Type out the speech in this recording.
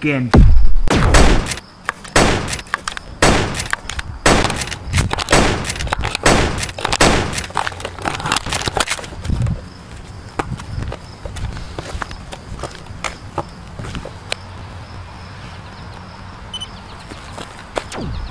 Genf you